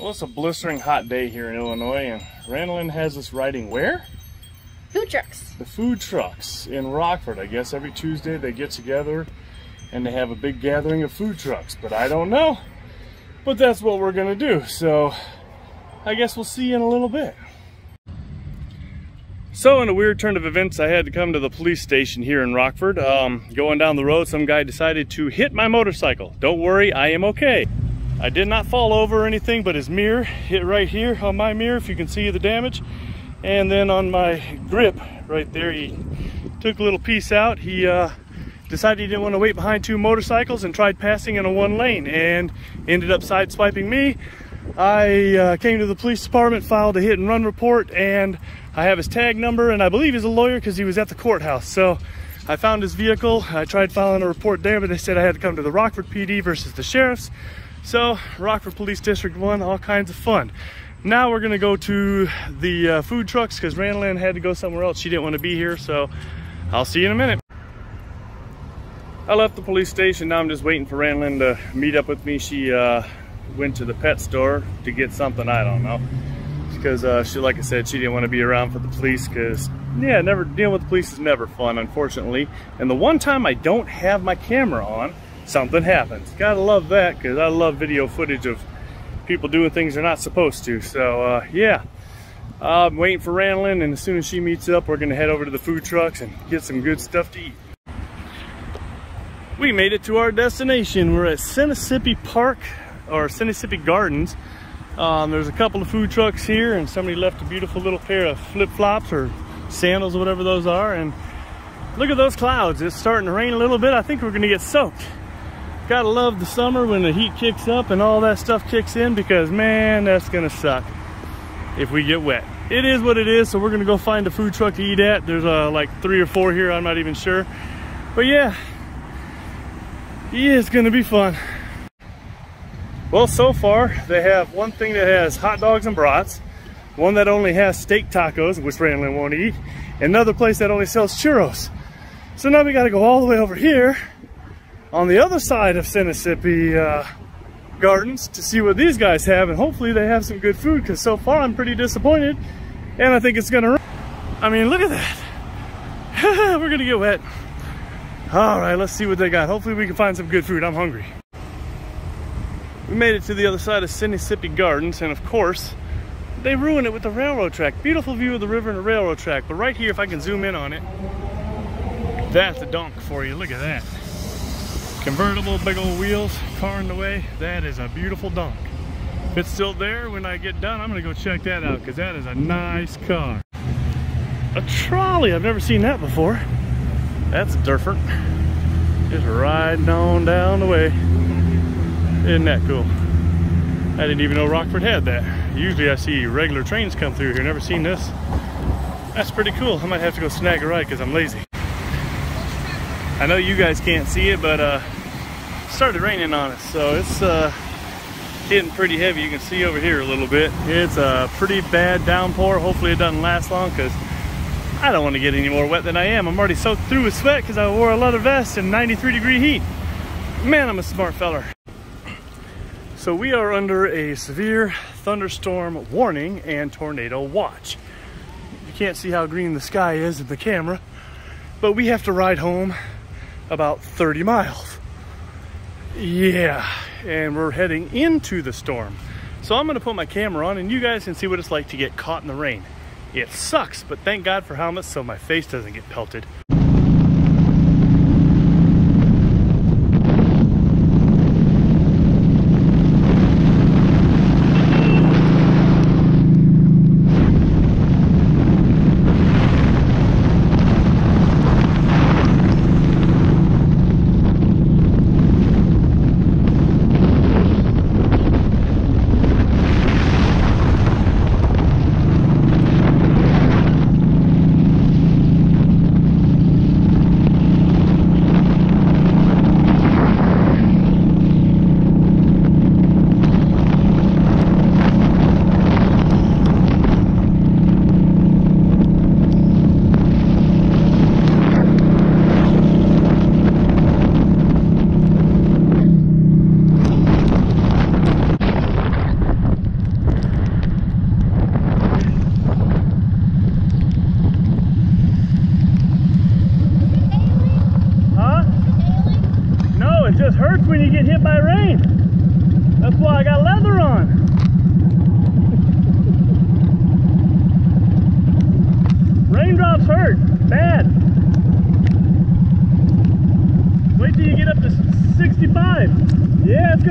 Well, it's a blistering hot day here in Illinois, and Randolyn has us riding where? Food trucks. The food trucks in Rockford. I guess every Tuesday they get together and they have a big gathering of food trucks, but I don't know. But that's what we're gonna do, so I guess we'll see you in a little bit. So in a weird turn of events, I had to come to the police station here in Rockford. Um, going down the road, some guy decided to hit my motorcycle. Don't worry, I am okay. I did not fall over or anything, but his mirror hit right here on my mirror, if you can see the damage. And then on my grip right there, he took a little piece out. He uh, decided he didn't want to wait behind two motorcycles and tried passing in a one lane and ended up sideswiping me. I uh, came to the police department, filed a hit and run report, and I have his tag number, and I believe he's a lawyer because he was at the courthouse. So I found his vehicle. I tried filing a report there, but they said I had to come to the Rockford PD versus the sheriff's. So Rockford Police District 1, all kinds of fun. Now we're gonna go to the uh, food trucks because Randolyn had to go somewhere else. She didn't want to be here, so I'll see you in a minute. I left the police station. Now I'm just waiting for Randolyn to meet up with me. She uh, went to the pet store to get something, I don't know. Because uh, she, like I said, she didn't want to be around for the police because, yeah, never dealing with the police is never fun, unfortunately. And the one time I don't have my camera on, something happens. Gotta love that because I love video footage of people doing things they're not supposed to. So uh, yeah, I'm waiting for Randolyn and as soon as she meets up, we're gonna head over to the food trucks and get some good stuff to eat. We made it to our destination. We're at Sinnissippi Park or Sinnissippi Gardens. Um, there's a couple of food trucks here and somebody left a beautiful little pair of flip-flops or sandals whatever those are. And look at those clouds. It's starting to rain a little bit. I think we're gonna get soaked. Gotta love the summer when the heat kicks up and all that stuff kicks in because man, that's gonna suck if we get wet. It is what it is, so we're gonna go find a food truck to eat at. There's uh, like three or four here, I'm not even sure. But yeah, yeah, it's gonna be fun. Well, so far, they have one thing that has hot dogs and brats, one that only has steak tacos, which Randolyn won't eat, another place that only sells churros. So now we gotta go all the way over here on the other side of Sinnissippi uh, Gardens to see what these guys have and hopefully they have some good food because so far I'm pretty disappointed and I think it's gonna rain. I mean look at that. We're gonna get wet. All right let's see what they got. Hopefully we can find some good food. I'm hungry. We made it to the other side of Sinnissippi Gardens and of course they ruined it with the railroad track. Beautiful view of the river and the railroad track but right here if I can zoom in on it that's a donk for you. Look at that convertible big old wheels car in the way. That is a beautiful donk if it's still there when I get done I'm gonna go check that out because that is a nice car. A trolley I've never seen that before. That's different. Just riding on down the way. Isn't that cool? I didn't even know Rockford had that. Usually I see regular trains come through here. Never seen this. That's pretty cool. I might have to go snag a ride because I'm lazy I know you guys can't see it, but uh, started raining on us, so it's uh, hitting pretty heavy. You can see over here a little bit. It's a pretty bad downpour. Hopefully it doesn't last long because I don't want to get any more wet than I am. I'm already soaked through with sweat because I wore a leather vest in 93 degree heat. Man, I'm a smart feller. So we are under a severe thunderstorm warning and tornado watch. You can't see how green the sky is in the camera, but we have to ride home about 30 miles. Yeah, and we're heading into the storm. So I'm gonna put my camera on and you guys can see what it's like to get caught in the rain. It sucks, but thank God for helmets so my face doesn't get pelted.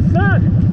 the sun.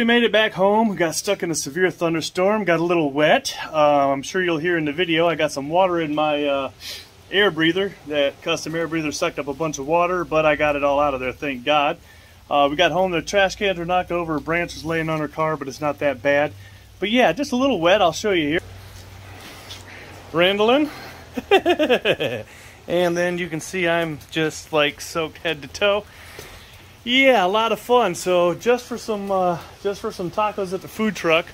We made it back home, got stuck in a severe thunderstorm, got a little wet. Uh, I'm sure you'll hear in the video, I got some water in my uh, air breather. That custom air breather sucked up a bunch of water, but I got it all out of there, thank God. Uh, we got home, the trash cans were knocked over, a branch was laying on our car, but it's not that bad. But yeah, just a little wet, I'll show you here. Randolin. and then you can see I'm just like soaked head to toe yeah, a lot of fun. So just for some uh, just for some tacos at the food truck.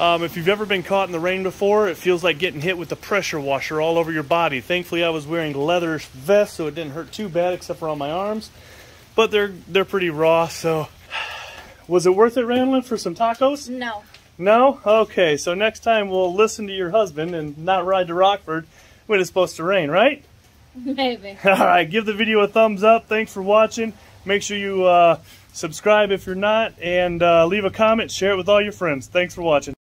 Um, if you've ever been caught in the rain before, it feels like getting hit with the pressure washer all over your body. Thankfully, I was wearing leather vest, so it didn't hurt too bad, except for on my arms. But they're they're pretty raw. So, was it worth it, Randolin, for some tacos? No. No? Okay. So next time we'll listen to your husband and not ride to Rockford when it's supposed to rain, right? Maybe. All right. Give the video a thumbs up. Thanks for watching. Make sure you uh, subscribe if you're not, and uh, leave a comment, share it with all your friends. Thanks for watching.